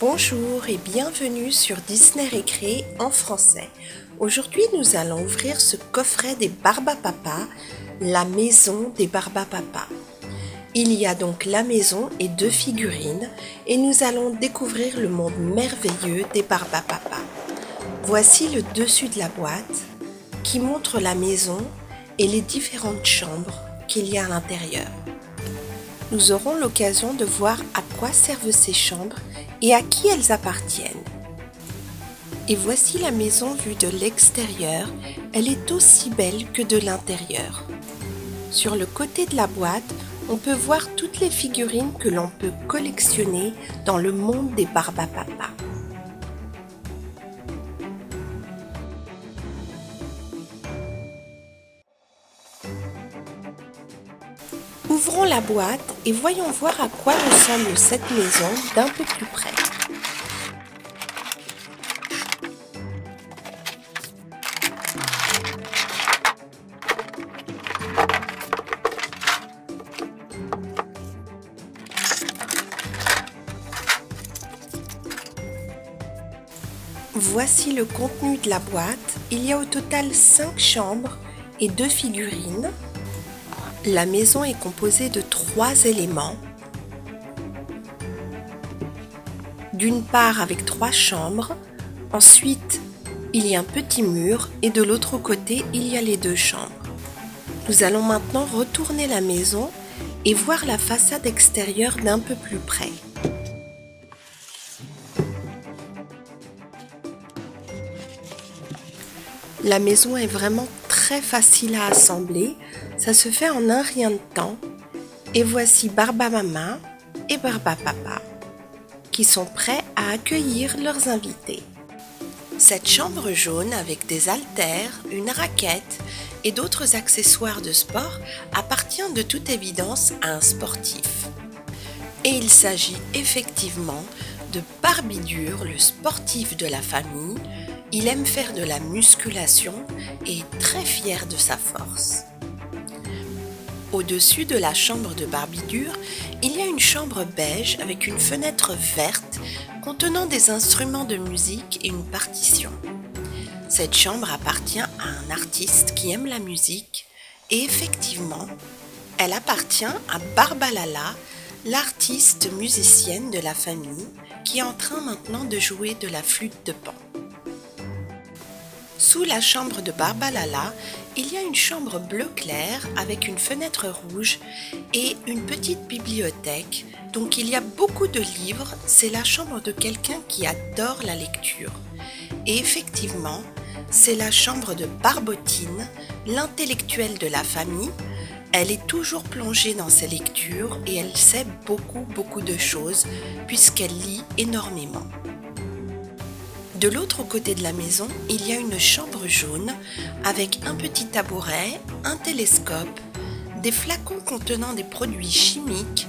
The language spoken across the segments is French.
Bonjour et bienvenue sur Disney Récré en français. Aujourd'hui, nous allons ouvrir ce coffret des Barbapapa, la maison des Barbapapa. Il y a donc la maison et deux figurines et nous allons découvrir le monde merveilleux des Barbapapa. Voici le dessus de la boîte qui montre la maison et les différentes chambres qu'il y a à l'intérieur. Nous aurons l'occasion de voir à quoi servent ces chambres et à qui elles appartiennent. Et voici la maison vue de l'extérieur, elle est aussi belle que de l'intérieur. Sur le côté de la boîte, on peut voir toutes les figurines que l'on peut collectionner dans le monde des Barbapapa. Ouvrons la boîte et voyons voir à quoi ressemble cette maison d'un peu plus près. Voici le contenu de la boîte. Il y a au total 5 chambres et 2 figurines. La maison est composée de trois éléments. D'une part avec trois chambres, ensuite il y a un petit mur et de l'autre côté il y a les deux chambres. Nous allons maintenant retourner la maison et voir la façade extérieure d'un peu plus près. La maison est vraiment très facile à assembler, ça se fait en un rien de temps. Et voici Barba Mama et Barba Papa qui sont prêts à accueillir leurs invités. Cette chambre jaune avec des haltères, une raquette et d'autres accessoires de sport appartient de toute évidence à un sportif. Et il s'agit effectivement de Barbidur, le sportif de la famille, il aime faire de la musculation et est très fier de sa force. Au-dessus de la chambre de Barbidur, il y a une chambre beige avec une fenêtre verte contenant des instruments de musique et une partition. Cette chambre appartient à un artiste qui aime la musique et effectivement, elle appartient à Barbalala, l'artiste musicienne de la famille qui est en train maintenant de jouer de la flûte de pan. Sous la chambre de Barbalala, il y a une chambre bleu clair avec une fenêtre rouge et une petite bibliothèque. Donc il y a beaucoup de livres. C'est la chambre de quelqu'un qui adore la lecture. Et effectivement, c'est la chambre de Barbotine, l'intellectuelle de la famille. Elle est toujours plongée dans ses lectures et elle sait beaucoup beaucoup de choses puisqu'elle lit énormément. De l'autre côté de la maison, il y a une chambre jaune avec un petit tabouret, un télescope, des flacons contenant des produits chimiques,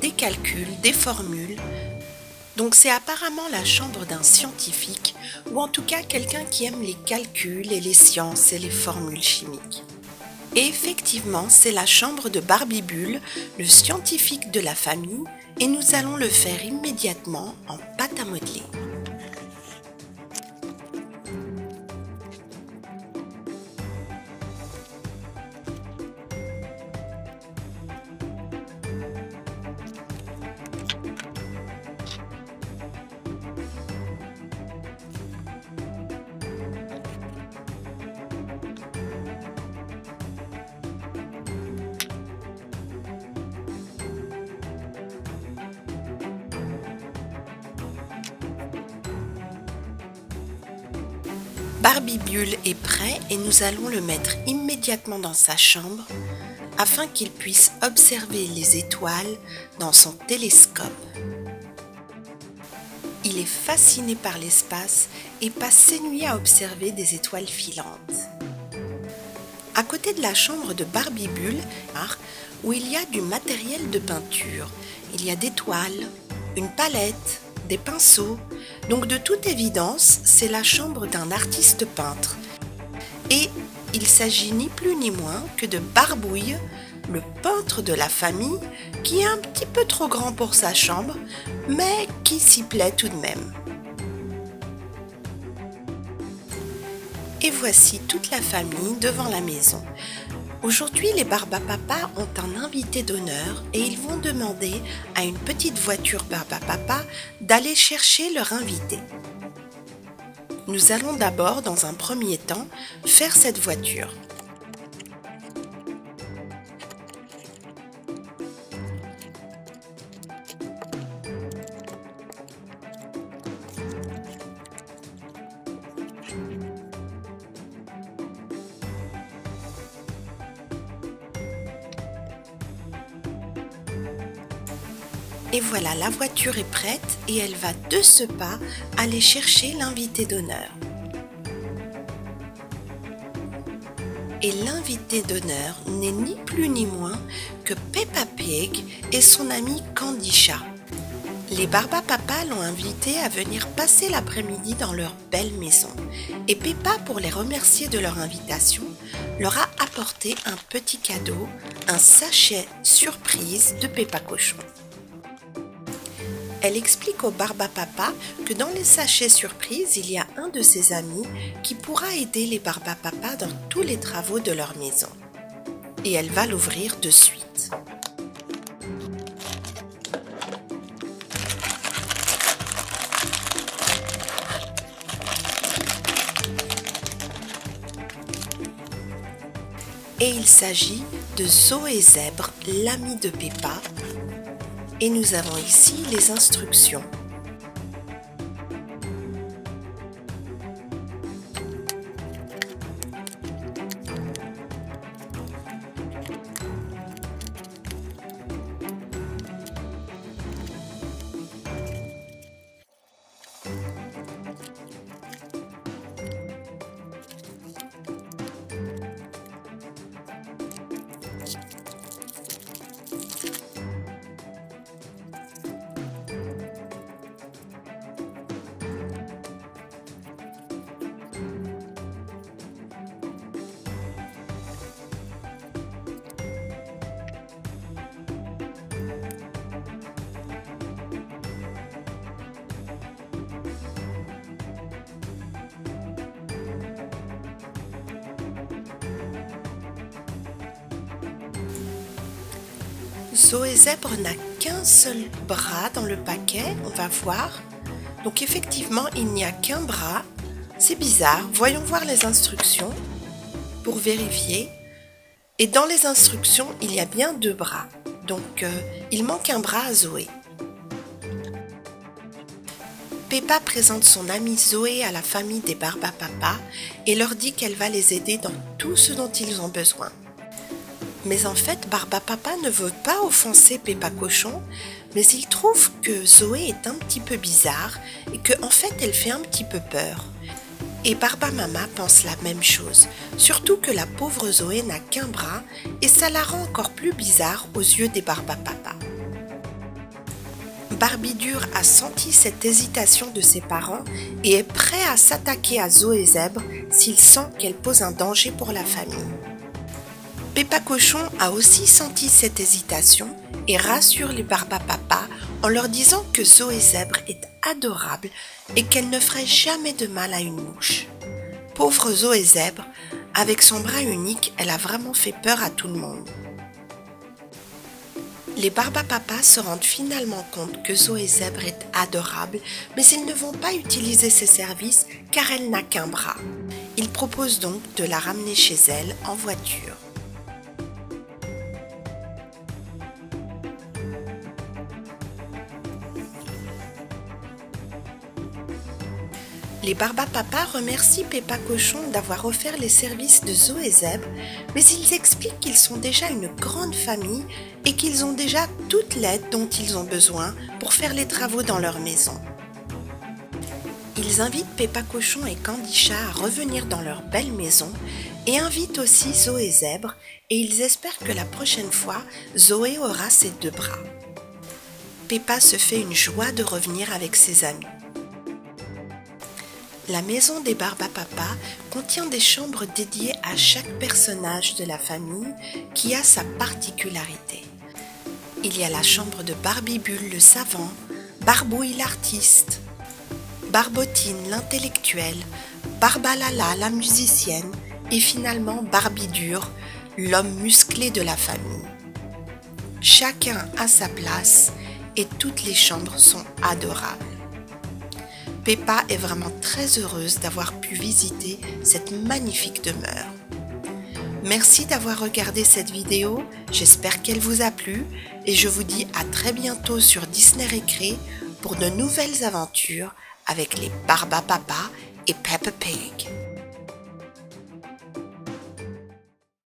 des calculs, des formules. Donc c'est apparemment la chambre d'un scientifique ou en tout cas quelqu'un qui aime les calculs et les sciences et les formules chimiques. Et effectivement, c'est la chambre de Barbibule, le scientifique de la famille, et nous allons le faire immédiatement en pâte à modeler. Barbibule est prêt et nous allons le mettre immédiatement dans sa chambre afin qu'il puisse observer les étoiles dans son télescope. Il est fasciné par l'espace et passe ses nuits à observer des étoiles filantes. À côté de la chambre de Barbibule, où il y a du matériel de peinture, il y a des toiles, une palette, pinceaux. Donc de toute évidence, c'est la chambre d'un artiste peintre. Et il s'agit ni plus ni moins que de Barbouille, le peintre de la famille, qui est un petit peu trop grand pour sa chambre, mais qui s'y plaît tout de même. Et voici toute la famille devant la maison. Aujourd'hui, les Barbapapa ont un invité d'honneur et ils vont demander à une petite voiture Barbapapa d'aller chercher leur invité. Nous allons d'abord, dans un premier temps, faire cette voiture. Et voilà, la voiture est prête et elle va de ce pas aller chercher l'invité d'honneur. Et l'invité d'honneur n'est ni plus ni moins que Peppa Pig et son ami Candisha. Les Barbapapa l'ont invité à venir passer l'après-midi dans leur belle maison. Et Peppa, pour les remercier de leur invitation, leur a apporté un petit cadeau, un sachet surprise de Peppa Cochon. Elle explique au Barbapapa que dans les sachets surprises, il y a un de ses amis qui pourra aider les Barbapapa dans tous les travaux de leur maison. Et elle va l'ouvrir de suite. Et il s'agit de Zoé Zèbre, l'ami de Peppa, et nous avons ici les instructions. Zoé Zèbre n'a qu'un seul bras dans le paquet, on va voir. Donc effectivement, il n'y a qu'un bras. C'est bizarre. Voyons voir les instructions pour vérifier. Et dans les instructions, il y a bien deux bras. Donc euh, il manque un bras à Zoé. Peppa présente son amie Zoé à la famille des Barbapapa et leur dit qu'elle va les aider dans tout ce dont ils ont besoin. Mais en fait, Barbapapa ne veut pas offenser Peppa Cochon, mais il trouve que Zoé est un petit peu bizarre et que en fait elle fait un petit peu peur. Et Barbamama pense la même chose, surtout que la pauvre Zoé n'a qu'un bras et ça la rend encore plus bizarre aux yeux des Barbapapa. Barbidur a senti cette hésitation de ses parents et est prêt à s'attaquer à Zoé Zèbre s'il sent qu'elle pose un danger pour la famille. Peppa Cochon a aussi senti cette hésitation et rassure les Barbapapa en leur disant que Zoé Zèbre est adorable et qu'elle ne ferait jamais de mal à une mouche. Pauvre Zoé Zèbre, avec son bras unique, elle a vraiment fait peur à tout le monde. Les Barbapapa se rendent finalement compte que Zoé Zèbre est adorable, mais ils ne vont pas utiliser ses services car elle n'a qu'un bras. Ils proposent donc de la ramener chez elle en voiture. Les Barbapapa remercient Peppa Cochon d'avoir offert les services de Zoé Zèbre, mais ils expliquent qu'ils sont déjà une grande famille et qu'ils ont déjà toute l'aide dont ils ont besoin pour faire les travaux dans leur maison. Ils invitent Peppa Cochon et Candisha à revenir dans leur belle maison et invitent aussi Zoé Zèbre et ils espèrent que la prochaine fois, Zoé aura ses deux bras. Peppa se fait une joie de revenir avec ses amis. La maison des Barbapapa contient des chambres dédiées à chaque personnage de la famille qui a sa particularité. Il y a la chambre de Barbibule le savant, Barbouille l'artiste, Barbotine l'intellectuelle, Barbalala la musicienne et finalement Barbidure, l'homme musclé de la famille. Chacun a sa place et toutes les chambres sont adorables. Peppa est vraiment très heureuse d'avoir pu visiter cette magnifique demeure. Merci d'avoir regardé cette vidéo, j'espère qu'elle vous a plu et je vous dis à très bientôt sur Disney Récré pour de nouvelles aventures avec les Barba Papa et Peppa Pig.